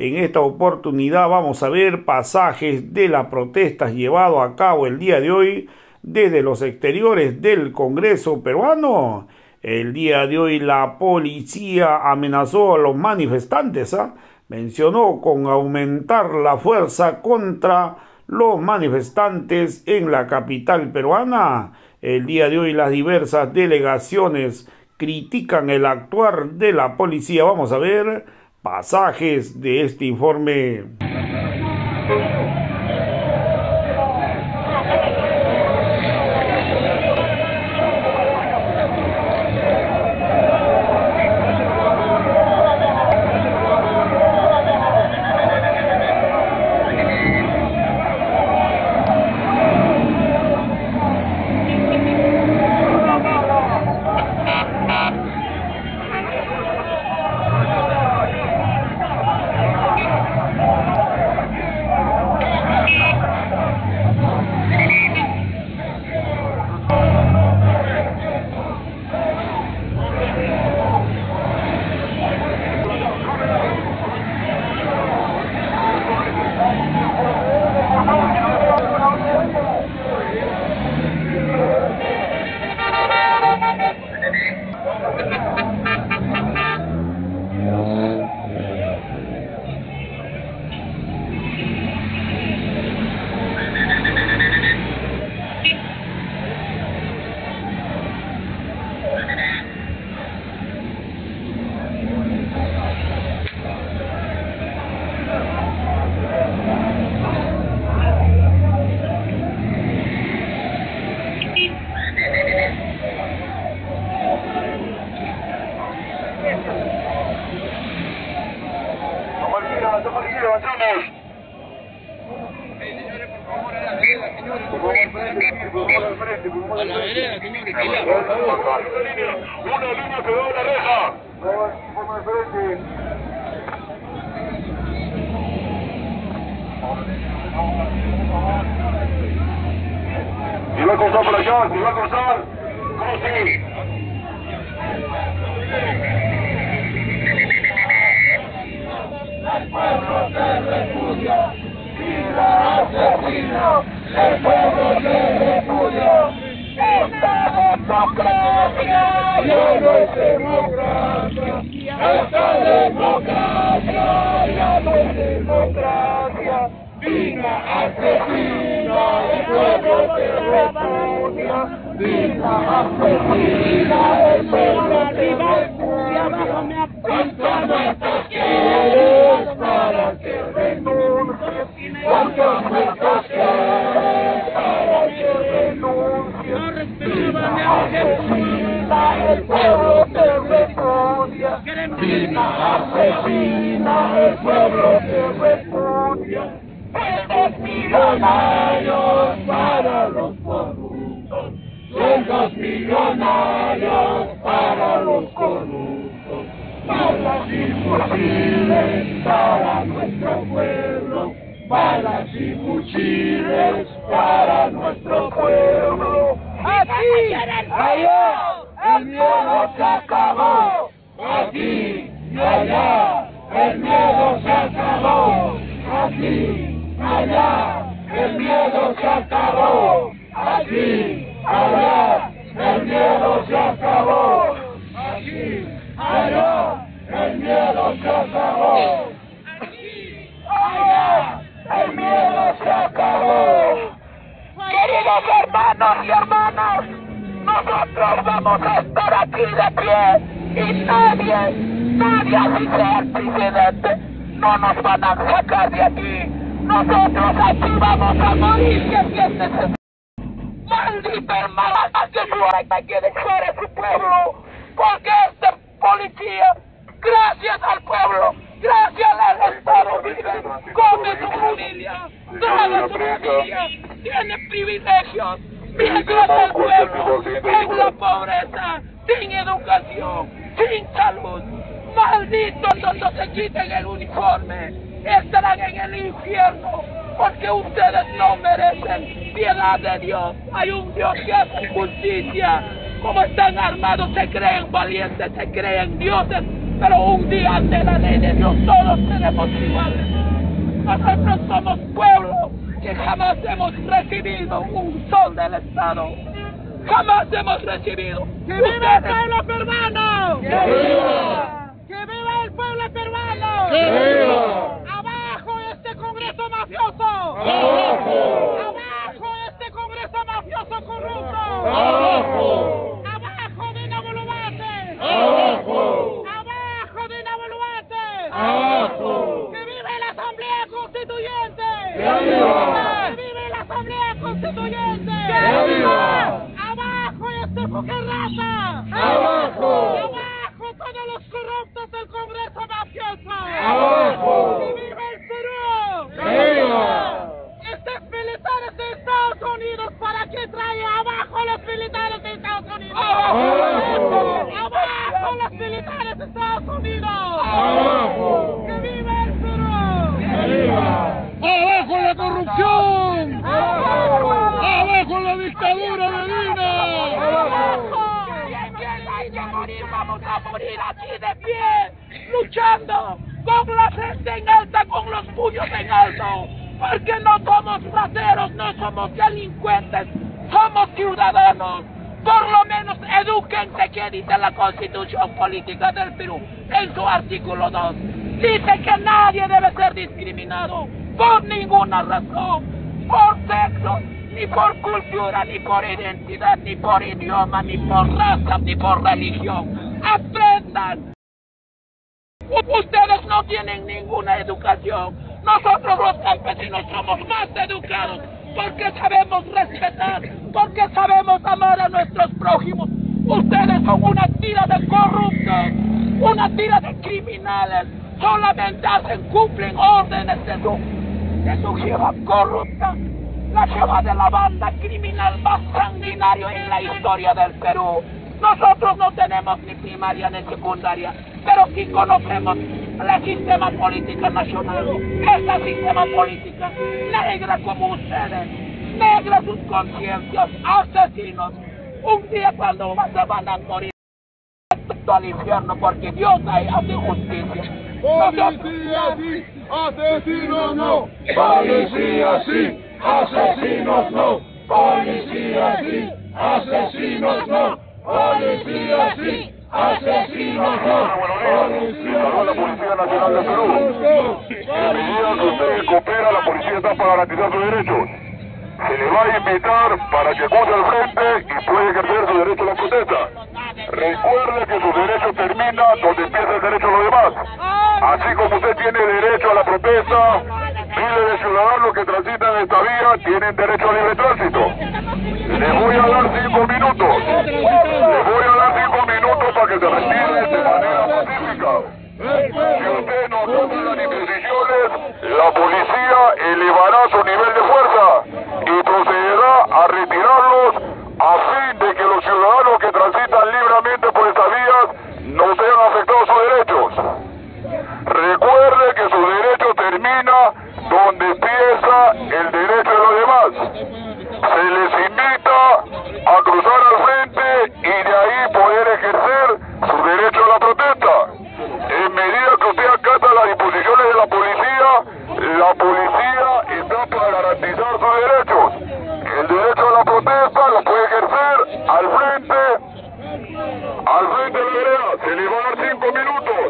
En esta oportunidad vamos a ver pasajes de las protestas llevado a cabo el día de hoy desde los exteriores del Congreso peruano. El día de hoy la policía amenazó a los manifestantes, ¿ah? mencionó con aumentar la fuerza contra los manifestantes en la capital peruana. El día de hoy las diversas delegaciones critican el actuar de la policía. Vamos a ver pasajes de este informe. A la vereda, Una línea va a la reja. Si va a cruzar por allá, si va a cruzar, cruce. Pueblo se repudia, vida asesino, el pueblo se repudia. Esta democracia ya no es democracia, esta democracia ya no es democracia. Vida asesina, el pueblo se repudia, vida asesina, el pueblo se repudia. ¿Cuántas muertes quieres para que renuncies? ¿Cuántas muertes quieres para que renuncies? Vida asesina, el pueblo. Vida asesina, el pueblo millonarios para los corruptos. Millonarios para los corruptos. Para nuestro pueblo. Balas y fusiles para nuestro pueblo. Aquí, allá, el miedo se acabó. Aquí y allá, el miedo se acabó. Aquí, allá, el miedo se acabó. Aquí, allá, el miedo se acabó. Aquí, allá, el miedo se acabó. Aquí, allá, el miedo se acabó. Queridos hermanos y hermanas, nosotros vamos a estar aquí de pie y nadie, nadie así sea el presidente, no nos van a sacar de aquí. Nosotros aquí vamos a morir si que es necesario. Maldito hermano, que suerte que dejar a su pueblo, porque este policía, gracias al pueblo, gracias al Estado, vive, come su familia, traga su familia, tiene privilegios, mientras el pueblo en la pobreza, sin educación, sin salud. Malditos cuando se quiten el uniforme, estarán en el infierno, porque ustedes no merecen piedad de Dios. Hay un Dios que hace justicia. Como están armados, se creen valientes, se creen dioses, pero un día ante la ley de Dios todos seremos iguales. Nosotros somos pueblo que jamás hemos recibido un sol del Estado. Jamás hemos recibido. ¡Que viva el pueblo peruano! ¡Que viva! ¡Que viva el pueblo peruano! ¡Que viva! ¡Abajo este Congreso mafioso! ¡Abajo! ¡Abajo este Congreso mafioso corrupto! ¡Abajo Dina Boluarte! ¡Abajo! ¡Abajo Dina Boluarte! ¡Abajo! ¡Que viva la Asamblea Constituyente! ¡Que viva! ¡Que viva la Asamblea Constituyente! ¡Que viva! ¡Abajo este Fuquerrata! ¡Abajo! ¡Abajo todos los corruptos del Congreso mafioso! ¡Abajo! ¡Que viva el Perú! ¡Que viva! Estos militares de Estados Unidos, ¿para qué trae abajo los militares de Estados Unidos? ¡Abajo! ¡Abajo los militares de Estados Unidos! ¡Abajo! ¡Que viva el Perú! ¡Que viva! ¡Abajo la corrupción! ¡Abajo! ¡Abajo la dictadura de Dina! ¡Abajo! Hay que morir, vamos a morir aquí de pie, luchando con la frente en alta, con los puños en alto, porque no somos rateros, no somos delincuentes, somos ciudadanos. Por lo menos edúquense que dice la constitución política del Perú en su artículo 2. Dice que nadie debe ser discriminado por ninguna razón, por sexo, ni por cultura, ni por identidad, ni por idioma, ni por raza, ni por religión. Aprendan. Ustedes no tienen ninguna educación. Nosotros los campesinos somos más educados porque sabemos respetar, porque sabemos amar a nuestros prójimos. Ustedes son una tira de corruptos, una tira de criminales. Solamente hacen, cumplen órdenes de su, de su jefa corrupta, la jefa de la banda criminal más sanguinario en la historia del Perú. Nosotros no tenemos ni primaria ni secundaria, pero sí conocemos el sistema político nacional. Esta sistema política negra como ustedes, negra sus conciencias, asesinos. Un día cuando se van a morir al infierno porque Dios ahí hace justicia. Policía sí, asesinos no. Policía sí, asesinos no. Policía sí, asesinos no. Policía sí, asesinos no. Saluda a la Nacional de Perú. En medida que usted coopera, la policía está para garantizar sus derechos. Se le va a invitar para que acude al frente y puede ejercer su derecho a la protesta. Recuerde que su derecho termina donde empieza el derecho a los demás. Así como usted tiene derecho a la protesta, miles de ciudadanos que transitan esta vía tienen derecho a libre tránsito. Les voy a dar cinco minutos. Al frente de la vereda. Se le va a dar cinco minutos.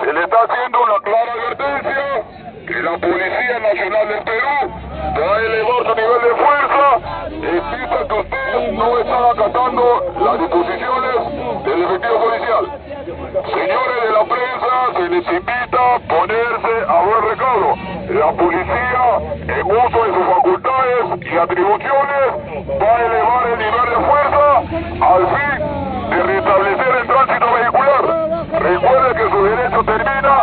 Se le está haciendo una clara advertencia que la Policía Nacional del Perú va a elevar su nivel de fuerza vista que usted no está acatando las disposiciones del efectivo policial. Señores de la prensa, se les invita a ponerse a buen recaudo. La policía, en uso de sus facultades y atribuciones, va a elevar el nivel de fuerza al fin de restablecer el tránsito vehicular. Recuerde que su derecho termina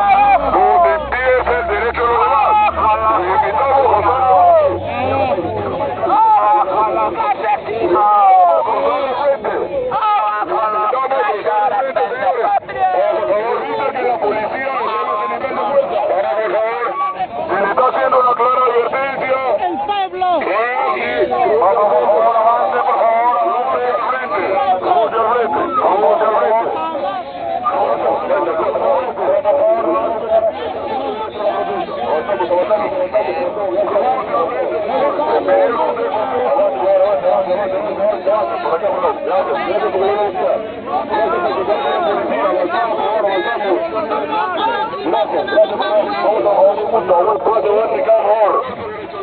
donde empieza el derecho de los demás. Los invitamos a cruzar Se le está haciendo una clara advertencia. ¡El pueblo! Sí,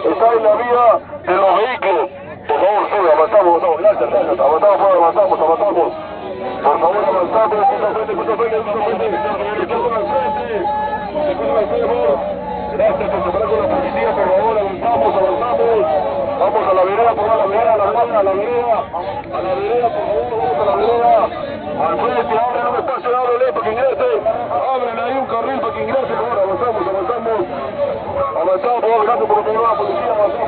Está en. Gracias por separar con la policía, por favor, avanzamos, avanzamos. Vamos a la vereda, por favor, a la vereda, a la vereda, a la vereda. A la vereda, por favor, vamos a la vereda. Al frente, abren un espacio, ábrele para que ingrese. Abren ahí un carril para que ingrese, por favor, avanzamos, avanzamos. Avanzamos, gracias por la policía, avanzamos,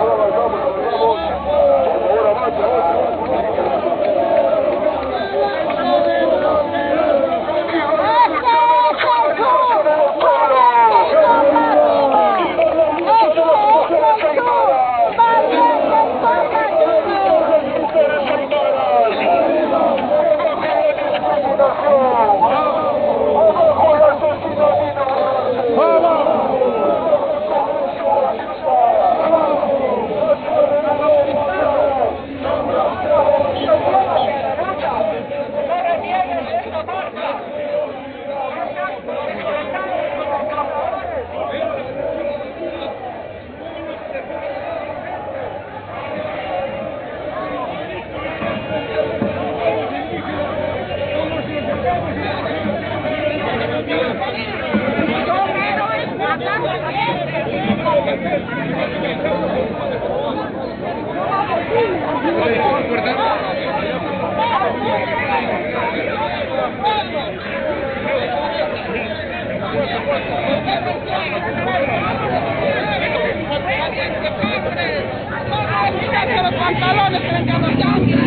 pantalones frente a